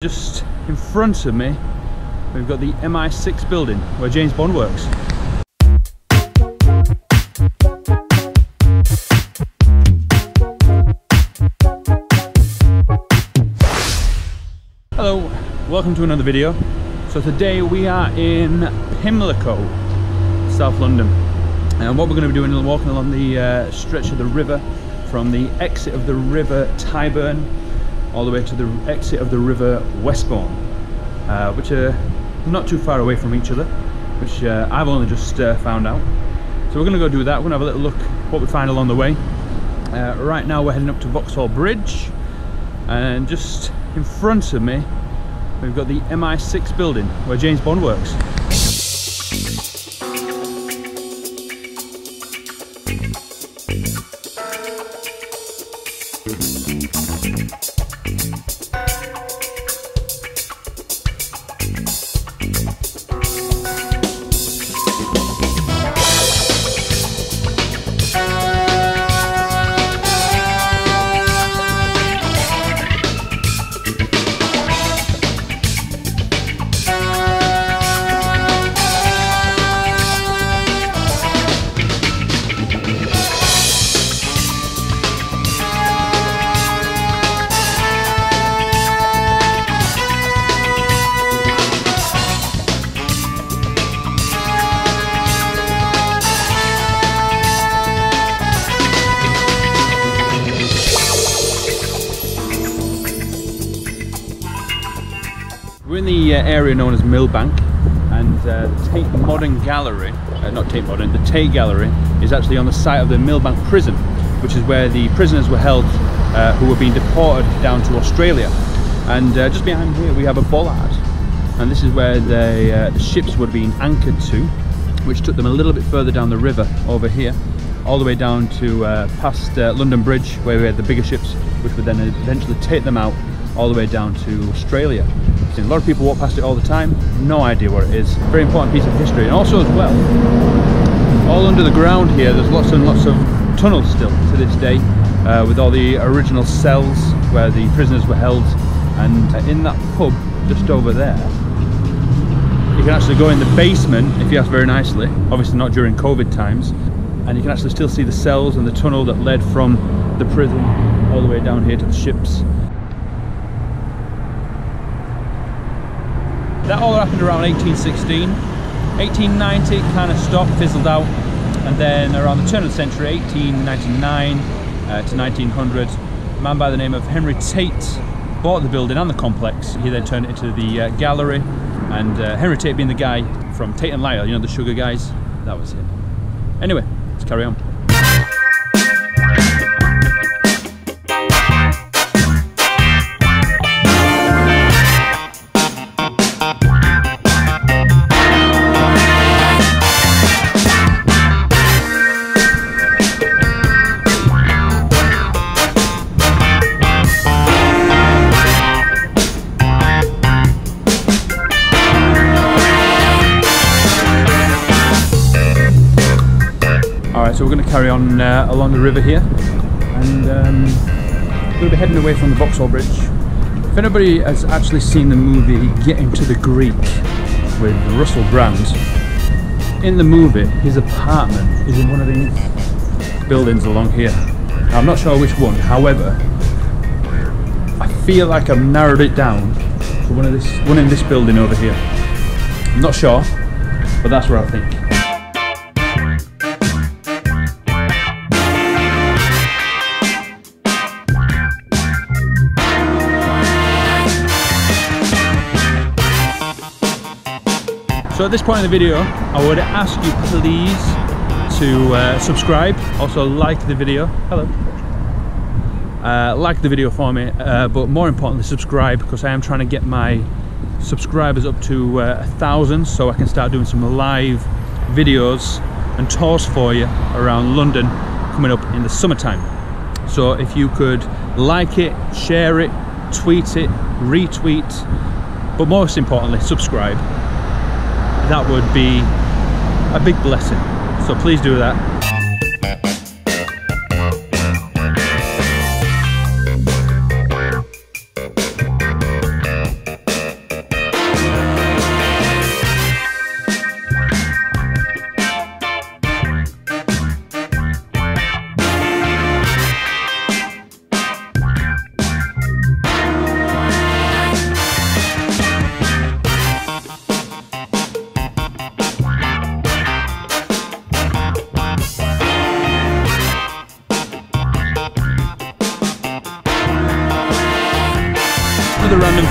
Just in front of me, we've got the MI6 building where James Bond works. Hello, welcome to another video. So today we are in Pimlico, South London. And what we're going to be doing is walking along the uh, stretch of the river from the exit of the river Tyburn all the way to the exit of the river Westbourne, uh, which are not too far away from each other, which uh, I've only just uh, found out. So we're going to go do that. We're going to have a little look what we find along the way. Uh, right now we're heading up to Vauxhall Bridge, and just in front of me we've got the MI6 building where James Bond works. In the uh, area known as Millbank and uh, the Tate Modern Gallery, uh, not Tate Modern, the Tate Gallery is actually on the site of the Millbank prison, which is where the prisoners were held uh, who were being deported down to Australia. And uh, just behind here we have a bollard and this is where the, uh, the ships were being anchored to, which took them a little bit further down the river over here, all the way down to past London Bridge where we had the bigger ships, which would then eventually take them out all the way down to Australia. A lot of people walk past it all the time, no idea what it is. Very important piece of history. And also as well, all under the ground here, there's lots and lots of tunnels still to this day, uh, with all the original cells where the prisoners were held. And in that pub just over there, you can actually go in the basement if you ask very nicely, obviously not during COVID times, and you can actually still see the cells and the tunnel that led from the prison all the way down here to the ships. That all happened around 1816. 1890 kind of stopped, fizzled out, and then around the turn of the century, 1899 uh, to 1900, a man by the name of Henry Tate bought the building and the complex. He then turned it into the uh, gallery, and uh, Henry Tate being the guy from Tate and Lyle, you know the sugar guys, that was him. Anyway, let's carry on. Carry on uh, along the river here and um, we'll be heading away from the Vauxhall Bridge. If anybody has actually seen the movie Get Him to the Greek with Russell Brand, in the movie his apartment is in one of these buildings along here. Now, I'm not sure which one, however, I feel like I've narrowed it down to one of this one in this building over here. I'm not sure, but that's where I think. So at this point in the video, I would ask you please to uh, subscribe, also like the video. Hello. Uh, like the video for me, uh, but more importantly, subscribe because I am trying to get my subscribers up to uh, a thousand so I can start doing some live videos and tours for you around London coming up in the summertime. So if you could like it, share it, tweet it, retweet, but most importantly, subscribe that would be a big blessing. So please do that.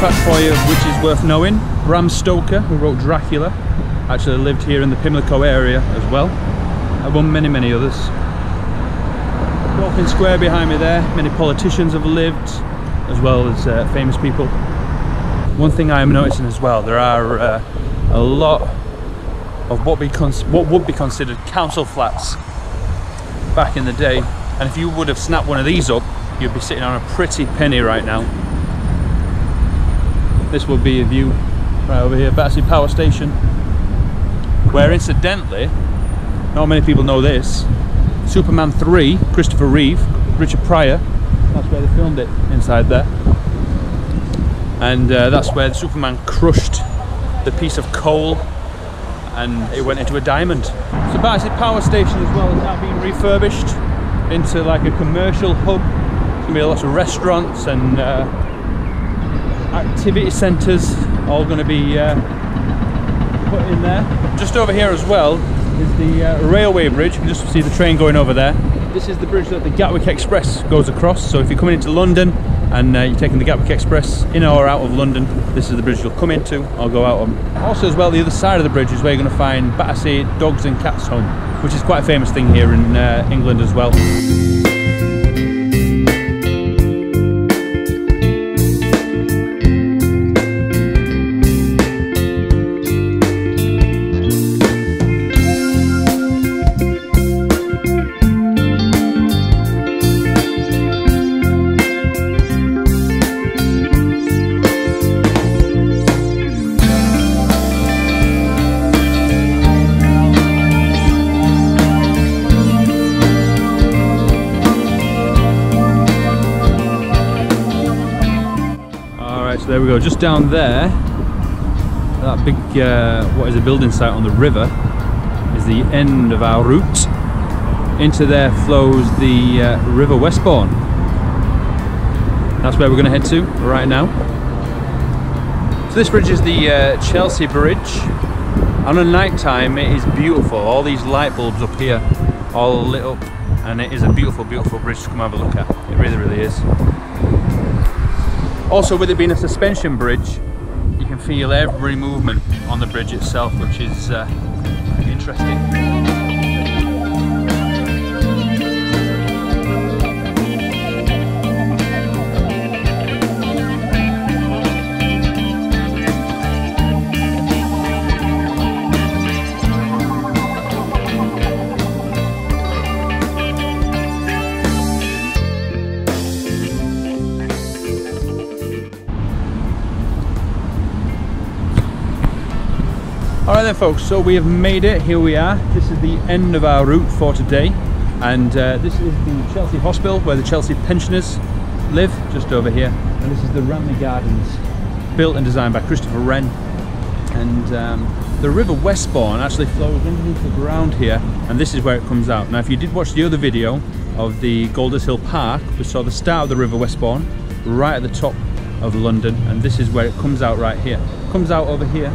Fact for you which is worth knowing. Bram Stoker, who wrote Dracula, actually lived here in the Pimlico area as well, among many, many others. Warwick Square behind me there, many politicians have lived, as well as uh, famous people. One thing I am noticing as well, there are uh, a lot of what, what would be considered council flats back in the day. And if you would have snapped one of these up, you'd be sitting on a pretty penny right now. This would be a view right over here, Battersea Power Station, where incidentally, not many people know this, Superman 3, Christopher Reeve, Richard Pryor, that's where they filmed it, inside there. And uh, that's where Superman crushed the piece of coal and it went into a diamond. So Battersea Power Station as well is now being refurbished into like a commercial hub. There's to be lots of restaurants and uh, activity centres all going to be uh, put in there. Just over here as well is the uh, railway bridge. You can just see the train going over there. This is the bridge that the Gatwick Express goes across. So if you're coming into London and uh, you're taking the Gatwick Express in or out of London, this is the bridge you'll come into or go out on. Also as well, the other side of the bridge is where you're going to find Battersea Dogs and Cats Home, which is quite a famous thing here in uh, England as well. Go, just down there, that big, uh, what is a building site on the river, is the end of our route. Into there flows the uh, River Westbourne. That's where we're going to head to right now. So this bridge is the uh, Chelsea Bridge. On a night time it is beautiful, all these light bulbs up here all lit up and it is a beautiful beautiful bridge to come have a look at. It really really is. Also with it being a suspension bridge, you can feel every movement on the bridge itself, which is uh, interesting. Alright then folks, so we have made it, here we are. This is the end of our route for today. And uh, this is the Chelsea Hospital where the Chelsea pensioners live, just over here. And this is the Ranelagh Gardens, built and designed by Christopher Wren. And um, the River Westbourne actually flows underneath the ground here, and this is where it comes out. Now if you did watch the other video of the Golders Hill Park, we saw the start of the River Westbourne right at the top of London, and this is where it comes out right here. It comes out over here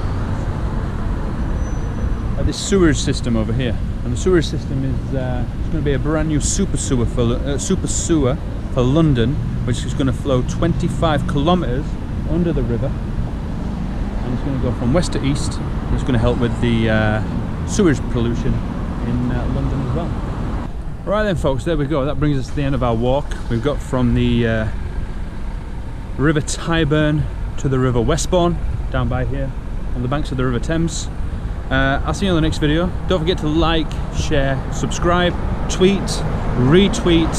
this sewerage system over here. And the sewerage system is uh, going to be a brand new super sewer for uh, super sewer for London, which is going to flow 25 kilometres under the river, and it's going to go from west to east. It's going to help with the uh, sewage pollution in uh, London as well. Right then, folks, there we go. That brings us to the end of our walk. We've got from the uh, River Tyburn to the River Westbourne, down by here, on the banks of the River Thames. Uh, I'll see you in the next video. Don't forget to like, share, subscribe, tweet, retweet,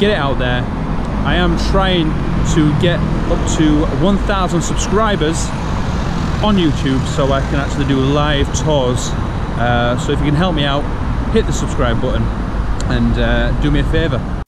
get it out there. I am trying to get up to 1,000 subscribers on YouTube so I can actually do live tours. Uh, so if you can help me out, hit the subscribe button and uh, do me a favour.